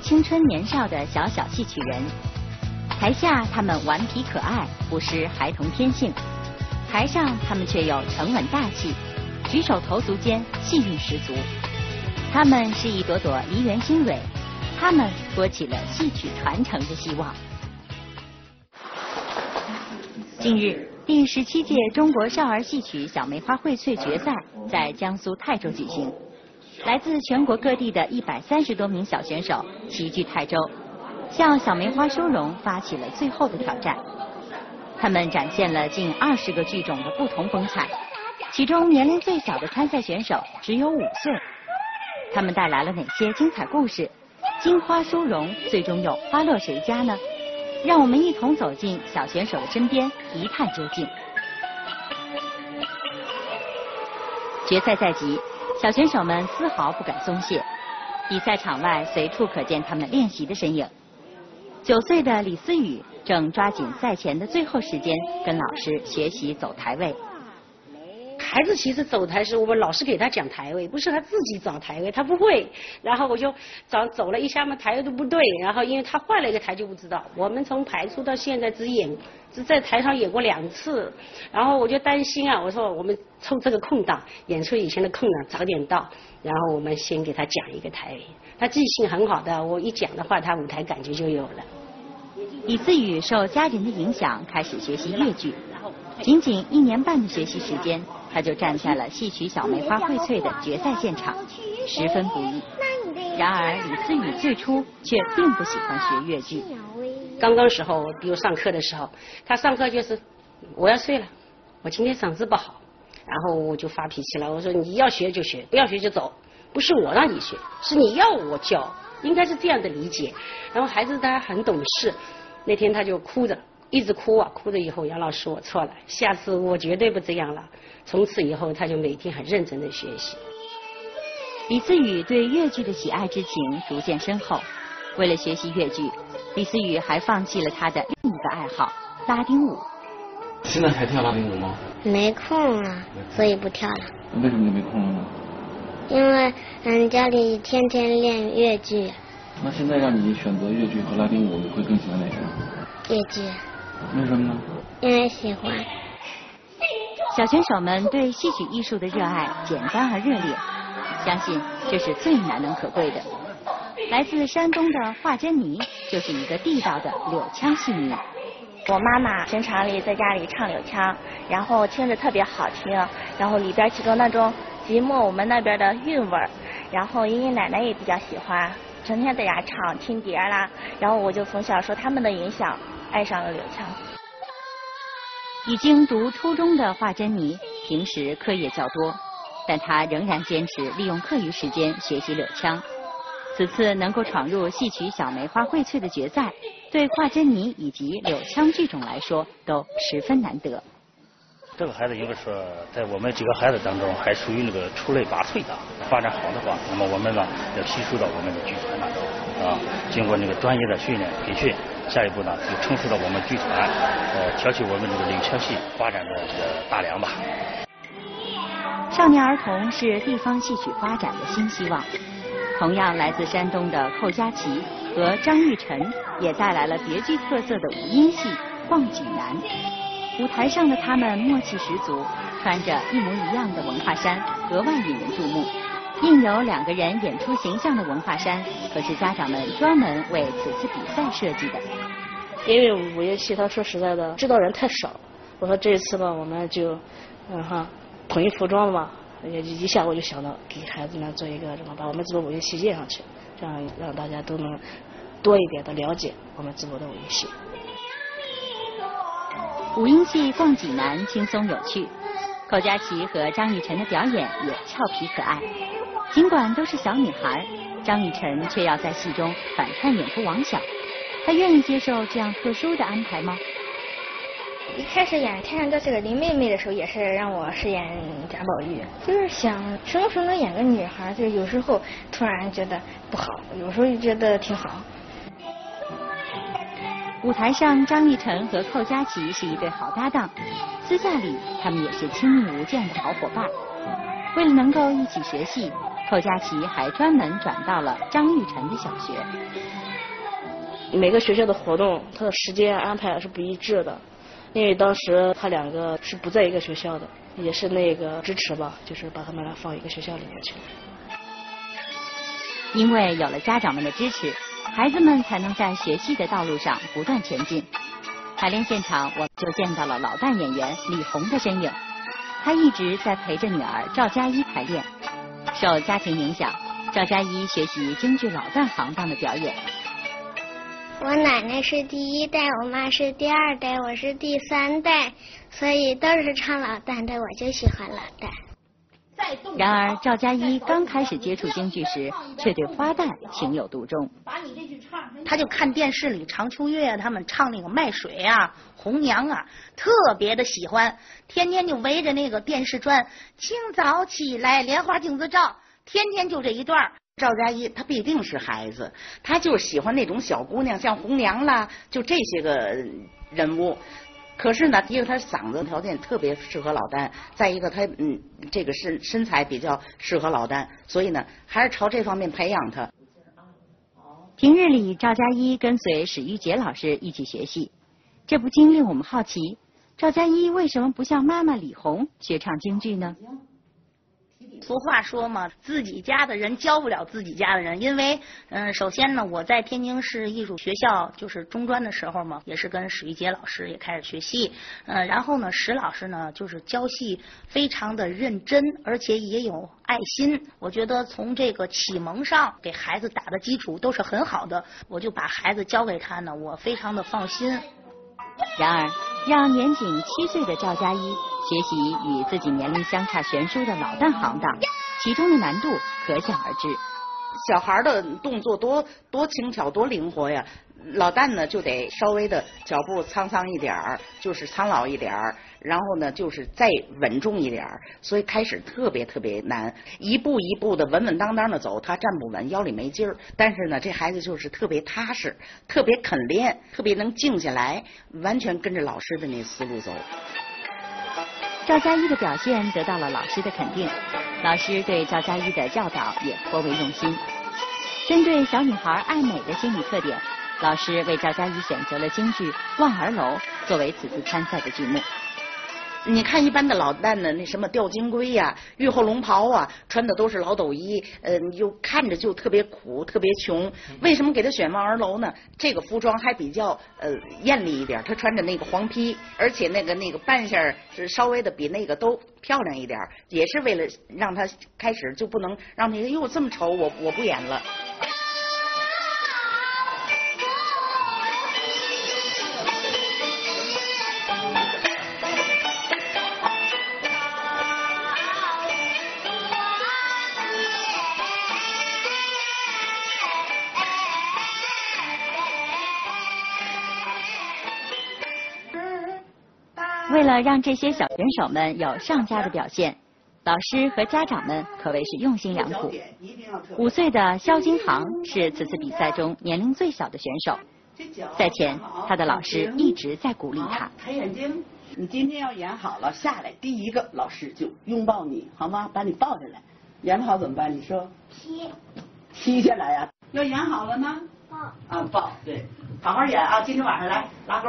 青春年少的小小戏曲人。台下他们顽皮可爱，不失孩童天性；台上他们却又沉稳大气，举手投足间戏韵十足。他们是一朵朵梨园新蕊，他们托起了戏曲传承的希望。近日，第十七届中国少儿戏曲小梅花荟萃决赛在江苏泰州举行，来自全国各地的一百三十多名小选手齐聚泰州。向小梅花收容发起了最后的挑战，他们展现了近二十个剧种的不同风采，其中年龄最小的参赛选手只有五岁。他们带来了哪些精彩故事？金花殊荣，最终又花落谁家呢？让我们一同走进小选手的身边，一探究竟。决赛在即，小选手们丝毫不敢松懈，比赛场外随处可见他们练习的身影。九岁的李思雨正抓紧赛前的最后时间，跟老师学习走台位。孩子其实走台是我们老师给他讲台位，不是他自己找台位，他不会。然后我就找走了一下嘛，台位都不对。然后因为他换了一个台就不知道。我们从排出到现在只演只在台上演过两次，然后我就担心啊，我说我们抽这个空档，演出以前的空档早点到，然后我们先给他讲一个台位。他记性很好的，我一讲的话，他舞台感觉就有了。李思雨受家人的影响，开始学习越剧。仅仅一年半的学习时间，他就站在了戏曲小梅花荟萃的决赛现场，十分不易。然而李思雨最初却并不喜欢学越剧。刚刚时候，比如上课的时候，他上课就是我要睡了，我今天嗓子不好，然后我就发脾气了，我说你要学就学，不要学就走，不是我让你学，是你要我教，应该是这样的理解。然后孩子他很懂事，那天他就哭着。一直哭啊，哭着以后，杨老师我错了，下次我绝对不这样了。从此以后，他就每天很认真的学习。李思雨对越剧的喜爱之情逐渐深厚，为了学习越剧，李思雨还放弃了他的另一个爱好——拉丁舞。现在还跳拉丁舞吗？没空啊，所以不跳了。为什么你没空了呢？因为嗯，家里天天练越剧。那现在让你选择越剧和拉丁舞，你会更喜欢哪个？越剧。为什么呢？因为喜欢。小选手们对戏曲艺术的热爱简单而热烈，相信这是最难能可贵的。来自山东的华珍妮就是一个地道的柳腔戏迷。我妈妈平常里在家里唱柳腔，然后听着特别好听，然后里边其中那种即墨我们那边的韵味儿，然后爷爷奶奶也比较喜欢，成天在家唱听碟啦，然后我就从小受他们的影响。爱上了柳腔。已经读初中的华珍妮，平时课业较多，但她仍然坚持利用课余时间学习柳腔。此次能够闯入戏曲小梅花荟萃的决赛，对华珍妮以及柳腔剧种来说都十分难得。这个孩子应该说，在我们几个孩子当中，还属于那个出类拔萃的。发展好的话，那么我们呢要吸收到我们的剧团当中，啊，经过那个专业的训练培训。下一步呢，就成熟了我们剧团，呃，挑起我们这个柳腔戏发展的这个大梁吧。少年儿童是地方戏曲发展的新希望。同样来自山东的寇佳琪和张玉晨，也带来了别具特色的五音戏《逛济南》。舞台上的他们默契十足，穿着一模一样的文化衫，格外引人注目。印有两个人演出形象的文化衫，可是家长们专门为此次比赛设计的。因为五乐戏，他说实在的，知道人太少。我说这一次吧，我们就嗯哈统一服装嘛，也一下我就想到给孩子们做一个什么，把我们这个五乐戏印上去，这样让大家都能多一点的了解我们淄博的五乐戏。五音戏逛济南轻松有趣，寇佳琪和张雨晨的表演也俏皮可爱。尽管都是小女孩，张雨晨却要在戏中反串演出王小。她愿意接受这样特殊的安排吗？一开始演《天上掉下个林妹妹》的时候，也是让我饰演贾宝玉，就是想什么时候能演个女孩，就有时候突然觉得不好，有时候又觉得挺好。舞台上，张玉晨和寇佳琪是一对好搭档，私下里他们也是亲密无间的好伙伴。为了能够一起学戏。寇佳琪还专门转到了张玉成的小学。每个学校的活动，他的时间安排是不一致的，因为当时他两个是不在一个学校的，也是那个支持吧，就是把他们俩放一个学校里面去。因为有了家长们的支持，孩子们才能在学戏的道路上不断前进。排练现场，我就见到了老旦演员李红的身影。他一直在陪着女儿赵佳一排练。受家庭影响，赵佳一学习京剧老旦行当的表演。我奶奶是第一代，我妈是第二代，我是第三代，所以都是唱老旦的，我就喜欢老旦。然而，赵佳一刚开始接触京剧时，却对花旦情有独钟。他就看电视里常秋月他们唱那个卖水啊、红娘啊，特别的喜欢，天天就围着那个电视转。清早起来，莲花镜子照，天天就这一段。赵佳一他必定是孩子，他就是喜欢那种小姑娘，像红娘啦，就这些个人物。可是呢，一个他嗓子条件特别适合老旦，再一个他嗯这个身身材比较适合老旦，所以呢还是朝这方面培养他。平日里，赵佳一跟随史玉洁老师一起学戏，这不禁令我们好奇：赵佳一为什么不像妈妈李红学唱京剧呢？俗话说嘛，自己家的人教不了自己家的人，因为嗯，首先呢，我在天津市艺术学校就是中专的时候嘛，也是跟史玉洁老师也开始学戏，嗯，然后呢，史老师呢就是教戏非常的认真，而且也有爱心。我觉得从这个启蒙上给孩子打的基础都是很好的，我就把孩子交给他呢，我非常的放心。然而，让年仅七岁的赵佳一学习与自己年龄相差悬殊的老旦行当，其中的难度可想而知。小孩的动作多多轻巧，多灵活呀！老旦呢就得稍微的脚步沧桑一点儿，就是苍老一点儿，然后呢就是再稳重一点儿，所以开始特别特别难，一步一步的稳稳当当的走，他站不稳，腰里没劲儿。但是呢，这孩子就是特别踏实，特别肯练，特别能静下来，完全跟着老师的那思路走。赵佳一的表现得到了老师的肯定，老师对赵佳一的教导也颇为用心。针对小女孩爱美的心理特点，老师为赵佳一选择了京剧《望儿楼》作为此次参赛的剧目。你看一般的老旦呢，那什么吊金龟呀、玉后龙袍啊，穿的都是老斗衣，呃，又看着就特别苦、特别穷。为什么给他选望儿楼呢？这个服装还比较呃艳丽一点，他穿着那个黄披，而且那个那个扮相是稍微的比那个都漂亮一点，也是为了让他开始就不能让他哟这么丑，我我不演了。为了让这些小选手们有上佳的表现，老师和家长们可谓是用心良苦。五岁的肖金航是此次比赛中年龄最小的选手。赛前，他的老师一直在鼓励他。抬眼睛，你今天要演好了，下来第一个老师就拥抱你，好吗？把你抱下来。演不好怎么办？你说？踢。踢下来呀？要演好了呢？抱。啊，抱，对，好好演啊！今天晚上来拉钩。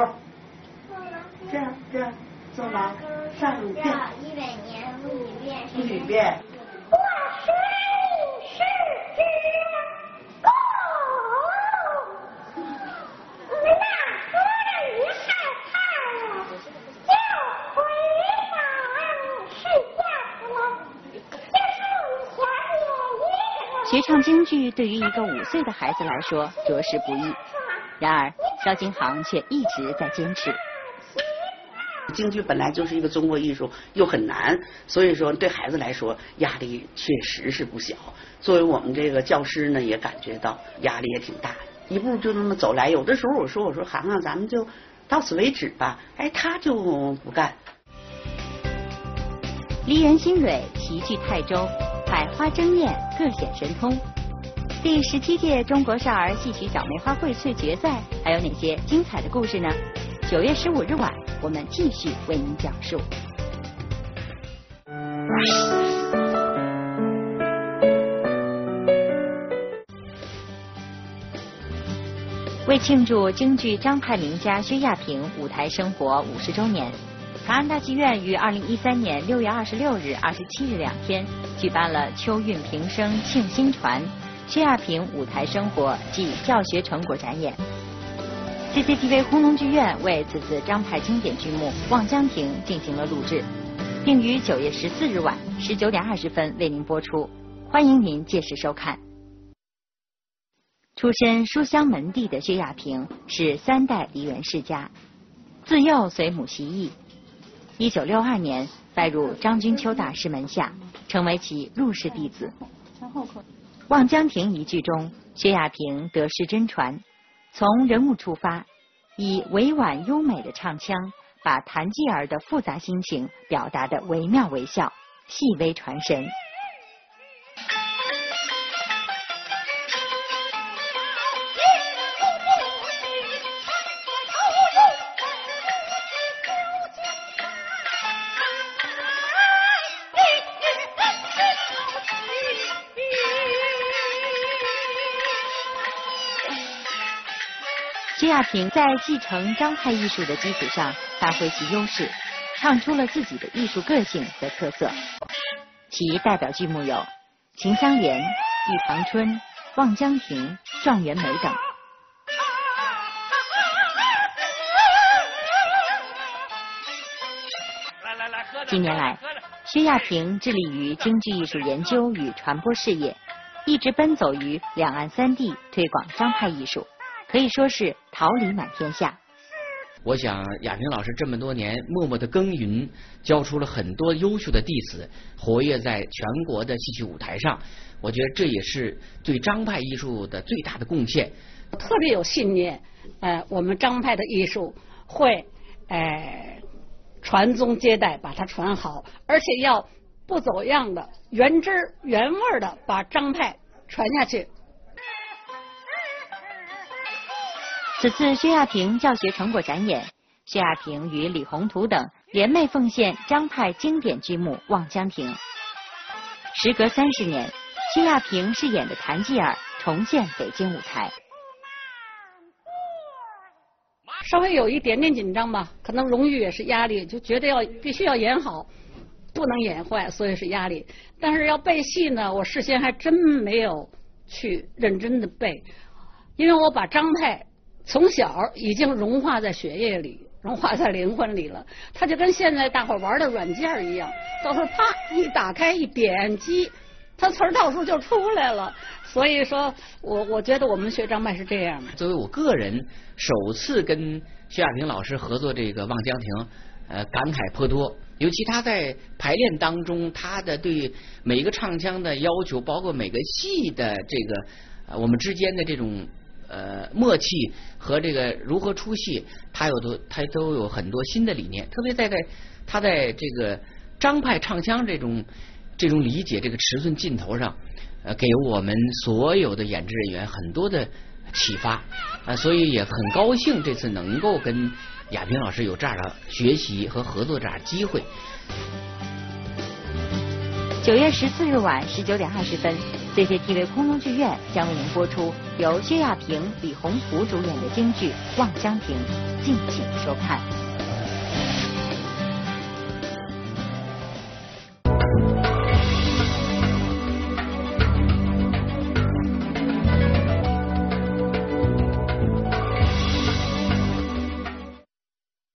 这样，这样。做完，上五遍。一百年妇女变。妇女变。我是世之公，我们那说着你害怕了，就回房睡觉了。就是下学唱京剧对于一个五岁的孩子来说着实不易，然而肖金航却一直在坚持。京剧本来就是一个中国艺术，又很难，所以说对孩子来说压力确实是不小。作为我们这个教师呢，也感觉到压力也挺大。一步就那么走来，有的时候我说我说涵涵，咱们就到此为止吧。哎，他就不干。梨园新蕊，齐聚泰州，百花争艳，各显神通。第十七届中国少儿戏曲小梅花荟萃决赛还有哪些精彩的故事呢？九月十五日晚。我们继续为您讲述。为庆祝京剧张派名家薛亚萍舞台生活五十周年长安大剧院于二零一三年六月二十六日二十七日两天举办了秋韵平生庆新传薛亚萍舞台生活暨教学成果展演。CCTV 轰隆剧院为此次张派经典剧目《望江亭》进行了录制，并于九月十四日晚十九点二十分为您播出，欢迎您届时收看。出身书香门第的薛亚平是三代梨园世家，自幼随母习艺。一九六二年拜入张君秋大师门下，成为其入室弟子。《望江亭》一剧中，薛亚平得师真传，从人物出发，以委婉优美的唱腔，把谭继儿的复杂心情表达得惟妙惟肖、细微传神。平在继承张派艺术的基础上，发挥其优势，唱出了自己的艺术个性和特色。其代表剧目有《秦香莲》《玉堂春》《望江亭》《状元美》等。近年来，薛亚平致力于京剧艺术研究与传播事业，一直奔走于两岸三地推广张派艺术。可以说是桃李满天下。我想亚平老师这么多年默默的耕耘，教出了很多优秀的弟子，活跃在全国的戏曲舞台上。我觉得这也是对张派艺术的最大的贡献。特别有信念，呃，我们张派的艺术会，呃，传宗接代，把它传好，而且要不走样的、原汁原味的把张派传下去。此次薛亚平教学成果展演，薛亚平与李宏图等联袂奉献张派经典剧目《望江亭》。时隔三十年，薛亚平饰演的谭继儿重现北京舞台。稍微有一点点紧张吧，可能荣誉也是压力，就觉得要必须要演好，不能演坏，所以是压力。但是要背戏呢，我事先还真没有去认真的背，因为我把张派。从小已经融化在血液里，融化在灵魂里了。它就跟现在大伙玩的软件一样，到时候啪一打开一点击，它词儿到处就出来了。所以说我我觉得我们学张派是这样的。作为我个人首次跟徐亚平老师合作这个《望江亭》，呃，感慨颇多。尤其他在排练当中，他的对每一个唱腔的要求，包括每个戏的这个我们之间的这种。呃，默契和这个如何出戏，他有都他都有很多新的理念。特别在在他在这个张派唱腔这种这种理解这个尺寸劲头上，呃，给我们所有的演职人员很多的启发啊，所以也很高兴这次能够跟亚平老师有这样的学习和合作这样机会。九月十四日晚十九点二十分，CCTV 空中剧院将为您播出由薛亚萍、李宏图主演的京剧《望江亭》，敬请收看。